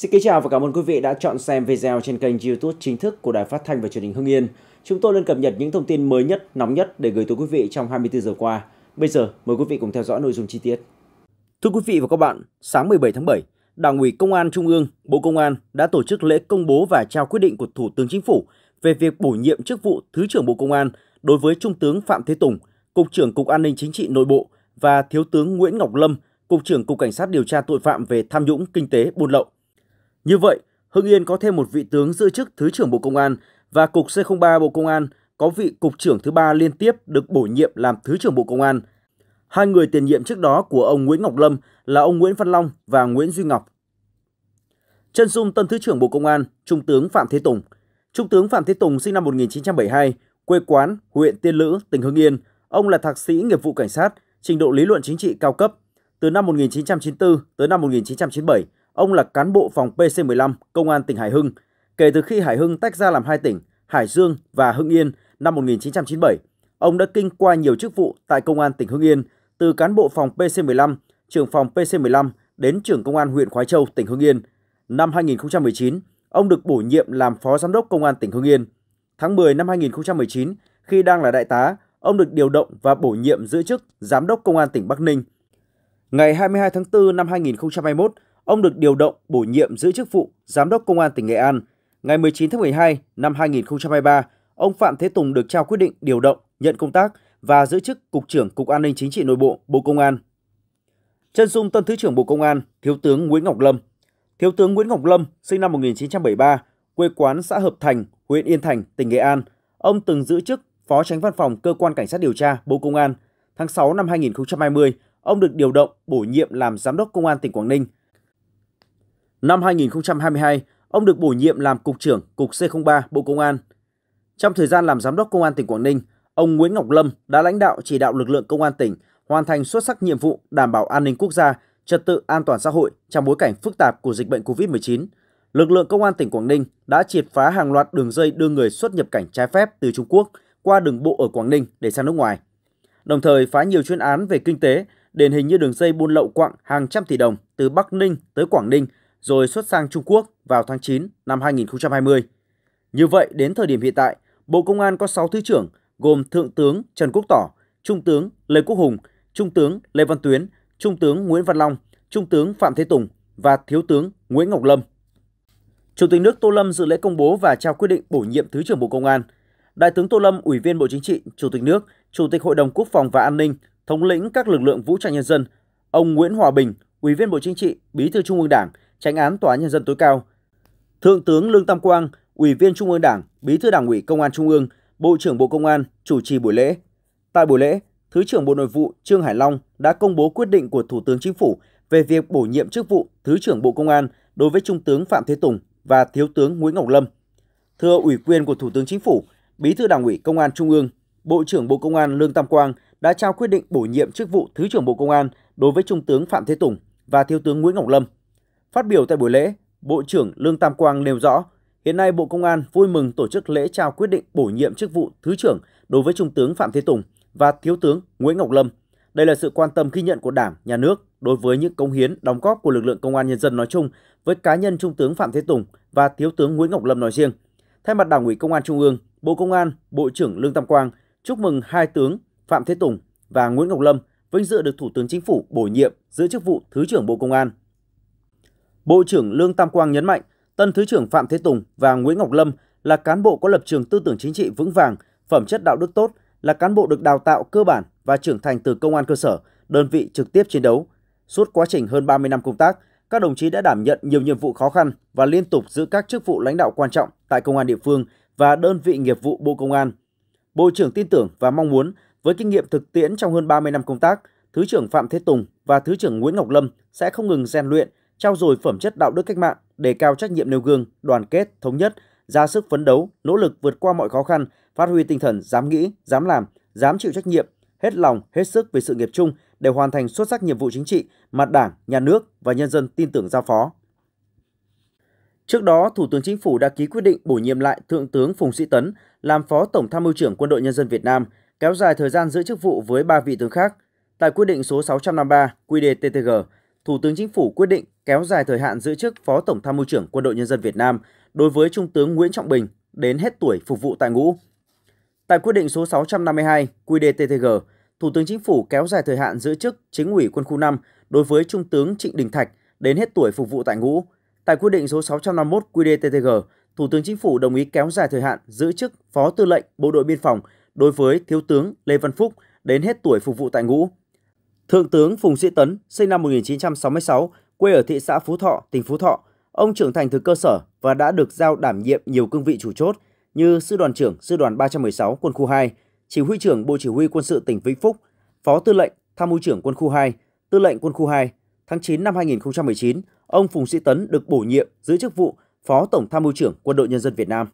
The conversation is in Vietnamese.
Xin kính chào và cảm ơn quý vị đã chọn xem video trên kênh YouTube chính thức của Đài Phát thanh và Truyền hình Hưng Yên. Chúng tôi luôn cập nhật những thông tin mới nhất, nóng nhất để gửi tới quý vị trong 24 giờ qua. Bây giờ, mời quý vị cùng theo dõi nội dung chi tiết. Thưa quý vị và các bạn, sáng 17 tháng 7, Đảng ủy Công an Trung ương, Bộ Công an đã tổ chức lễ công bố và trao quyết định của Thủ tướng Chính phủ về việc bổ nhiệm chức vụ Thứ trưởng Bộ Công an đối với Trung tướng Phạm Thế Tùng, Cục trưởng Cục An ninh Chính trị Nội bộ và Thiếu tướng Nguyễn Ngọc Lâm, Cục trưởng Cục Cảnh sát điều tra tội phạm về tham nhũng kinh tế buôn lậu. Như vậy, Hưng Yên có thêm một vị tướng giữ chức Thứ trưởng Bộ Công an và Cục C03 Bộ Công an có vị Cục trưởng thứ ba liên tiếp được bổ nhiệm làm Thứ trưởng Bộ Công an. Hai người tiền nhiệm trước đó của ông Nguyễn Ngọc Lâm là ông Nguyễn Văn Long và Nguyễn Duy Ngọc. Chân dung tân Thứ trưởng Bộ Công an, Trung tướng Phạm Thế Tùng. Trung tướng Phạm Thế Tùng sinh năm 1972, quê quán huyện Tiên Lữ, tỉnh Hưng Yên. Ông là thạc sĩ nghiệp vụ cảnh sát, trình độ lý luận chính trị cao cấp. Từ năm 1994 tới năm 1997, ông là cán bộ phòng PC15 Công an tỉnh Hải Hưng. Kể từ khi Hải Hưng tách ra làm hai tỉnh, Hải Dương và Hưng Yên năm 1997, ông đã kinh qua nhiều chức vụ tại Công an tỉnh Hưng Yên, từ cán bộ phòng PC15, trưởng phòng PC15 đến trưởng công an huyện Khói Châu, tỉnh Hưng Yên. Năm 2019, ông được bổ nhiệm làm Phó Giám đốc Công an tỉnh Hưng Yên. Tháng 10 năm 2019, khi đang là đại tá, ông được điều động và bổ nhiệm giữ chức Giám đốc Công an tỉnh Bắc Ninh. Ngày 22 tháng 4 năm 2021, ông được điều động bổ nhiệm giữ chức vụ Giám đốc Công an tỉnh Nghệ An. Ngày 19 tháng 12 năm 2023, ông Phạm Thế Tùng được trao quyết định điều động, nhận công tác và giữ chức Cục trưởng Cục An ninh Chính trị Nội bộ, Bộ Công an. Chân dung tân Thứ trưởng Bộ Công an, Thiếu tướng Nguyễn Ngọc Lâm. Thiếu tướng Nguyễn Ngọc Lâm, sinh năm 1973, quê quán xã Hợp Thành, huyện Yên Thành, tỉnh Nghệ An. Ông từng giữ chức Phó Tránh Văn phòng Cơ quan Cảnh sát điều tra Bộ Công an. Tháng 6 năm 2020, ông được điều động bổ nhiệm làm Giám đốc Công an tỉnh Quảng Ninh. Năm 2022, ông được bổ nhiệm làm Cục trưởng Cục C03 Bộ Công an. Trong thời gian làm Giám đốc Công an tỉnh Quảng Ninh, ông Nguyễn Ngọc Lâm đã lãnh đạo chỉ đạo lực lượng Công an tỉnh hoàn thành xuất sắc nhiệm vụ đảm bảo an ninh quốc gia, trật tự an toàn xã hội trong bối cảnh phức tạp của dịch bệnh COVID-19. Lực lượng Công an tỉnh Quảng Ninh đã triệt phá hàng loạt đường dây đưa người xuất nhập cảnh trái phép từ Trung Quốc qua đường bộ ở Quảng Ninh để sang nước ngoài. Đồng thời phá nhiều chuyên án về kinh tế, điển hình như đường dây buôn lậu quặng hàng trăm tỷ đồng từ Bắc Ninh tới Quảng Ninh rồi xuất sang Trung Quốc vào tháng 9 năm 2020. Như vậy, đến thời điểm hiện tại, Bộ Công an có 6 thứ trưởng gồm Thượng tướng Trần Quốc Tỏ, Trung tướng Lê Quốc Hùng, Trung tướng Lê Văn Tuyến, Trung tướng Nguyễn Văn Long, Trung tướng Phạm Thế Tùng và Thiếu tướng Nguyễn Ngọc Lâm. Chủ tịch nước Tô Lâm dự lễ công bố và trao quyết định bổ nhiệm Thứ trưởng Bộ Công an. Đại tướng Tô Lâm, Ủy viên Bộ Chính trị, Chủ tịch nước, Chủ tịch Hội đồng Quốc phòng và An ninh, thống lĩnh các lực lượng vũ trang nhân dân, ông Nguyễn Hòa Bình, Ủy viên Bộ Chính trị, Bí thư Trung ương Đảng, Tránh án Tòa án nhân dân tối cao, Thượng tướng Lương Tam Quang, Ủy viên Trung ương Đảng, Bí thư Đảng ủy Công an Trung ương, Bộ trưởng Bộ Công an chủ trì buổi lễ. Tại buổi lễ, Thứ trưởng Bộ Nội vụ Trương Hải Long đã công bố quyết định của Thủ tướng Chính phủ về việc bổ nhiệm chức vụ Thứ trưởng Bộ Công an đối với Trung tướng Phạm Thế Tùng và Thiếu tướng Nguyễn Ngọc Lâm. Thưa ủy quyền của Thủ tướng Chính phủ, Bí thư Đảng ủy Công an Trung ương, Bộ trưởng Bộ Công an Lương Tam Quang đã trao quyết định bổ nhiệm chức vụ Thứ trưởng Bộ Công an đối với Trung tướng Phạm Thế Tùng và Thiếu tướng Nguyễn Ngọc Lâm. Phát biểu tại buổi lễ, Bộ trưởng Lương Tam Quang nêu rõ, hiện nay Bộ Công an vui mừng tổ chức lễ trao quyết định bổ nhiệm chức vụ Thứ trưởng đối với Trung tướng Phạm Thế Tùng và Thiếu tướng Nguyễn Ngọc Lâm. Đây là sự quan tâm ghi nhận của Đảng, Nhà nước đối với những công hiến, đóng góp của lực lượng công an nhân dân nói chung với cá nhân Trung tướng Phạm Thế Tùng và Thiếu tướng Nguyễn Ngọc Lâm nói riêng. Thay mặt Đảng ủy Công an Trung ương, Bộ Công an, Bộ trưởng Lương Tam Quang chúc mừng hai tướng Phạm Thế Tùng và Nguyễn Ngọc Lâm vinh dự được Thủ tướng Chính phủ bổ nhiệm giữ chức vụ Thứ trưởng Bộ Công an. Bộ trưởng Lương Tam Quang nhấn mạnh, tân Thứ trưởng Phạm Thế Tùng và Nguyễn Ngọc Lâm là cán bộ có lập trường tư tưởng chính trị vững vàng, phẩm chất đạo đức tốt, là cán bộ được đào tạo cơ bản và trưởng thành từ công an cơ sở, đơn vị trực tiếp chiến đấu. Suốt quá trình hơn 30 năm công tác, các đồng chí đã đảm nhận nhiều nhiệm vụ khó khăn và liên tục giữ các chức vụ lãnh đạo quan trọng tại công an địa phương và đơn vị nghiệp vụ Bộ Công an. Bộ trưởng tin tưởng và mong muốn với kinh nghiệm thực tiễn trong hơn 30 năm công tác, Thứ trưởng Phạm Thế Tùng và Thứ trưởng Nguyễn Ngọc Lâm sẽ không ngừng rèn luyện, trao dồi phẩm chất đạo đức cách mạng, đề cao trách nhiệm nêu gương, đoàn kết, thống nhất, ra sức phấn đấu, nỗ lực vượt qua mọi khó khăn, phát huy tinh thần dám nghĩ, dám làm, dám chịu trách nhiệm, hết lòng, hết sức vì sự nghiệp chung để hoàn thành xuất sắc nhiệm vụ chính trị mà Đảng, Nhà nước và nhân dân tin tưởng giao phó. Trước đó, Thủ tướng Chính phủ đã ký quyết định bổ nhiệm lại Thượng tướng Phùng Sĩ Tấn làm Phó Tổng tham mưu trưởng Quân đội Nhân dân Việt Nam, kéo dài thời gian giữ chức vụ với ba vị tướng khác. Tại quyết định số 653 QĐ-TTG, Thủ tướng Chính phủ quyết định kéo dài thời hạn giữ chức Phó Tổng Tham mưu trưởng Quân đội Nhân dân Việt Nam đối với Trung tướng Nguyễn Trọng Bình đến hết tuổi phục vụ tại ngũ. Tại quyết định số 652 QĐ-TTG, Thủ tướng Chính phủ kéo dài thời hạn giữ chức Chính ủy Quân khu 5 đối với Trung tướng Trịnh Đình Thạch đến hết tuổi phục vụ tại ngũ. Tại quyết định số 651 QĐ-TTG, Thủ tướng Chính phủ đồng ý kéo dài thời hạn giữ chức Phó Tư lệnh Bộ đội Biên phòng đối với Thiếu tướng Lê Văn Phúc đến hết tuổi phục vụ tại ngũ. Thượng tướng Phùng Sĩ Tấn, sinh năm 1966, quê ở thị xã Phú Thọ, tỉnh Phú Thọ. Ông trưởng thành từ cơ sở và đã được giao đảm nhiệm nhiều cương vị chủ chốt như Sư đoàn trưởng Sư đoàn 316 Quân khu 2, Chỉ huy trưởng Bộ Chỉ huy Quân sự tỉnh Vĩnh Phúc, Phó Tư lệnh Tham mưu trưởng Quân khu 2, Tư lệnh Quân khu 2. Tháng 9 năm 2019, ông Phùng Sĩ Tấn được bổ nhiệm giữ chức vụ Phó Tổng Tham mưu trưởng Quân đội Nhân dân Việt Nam.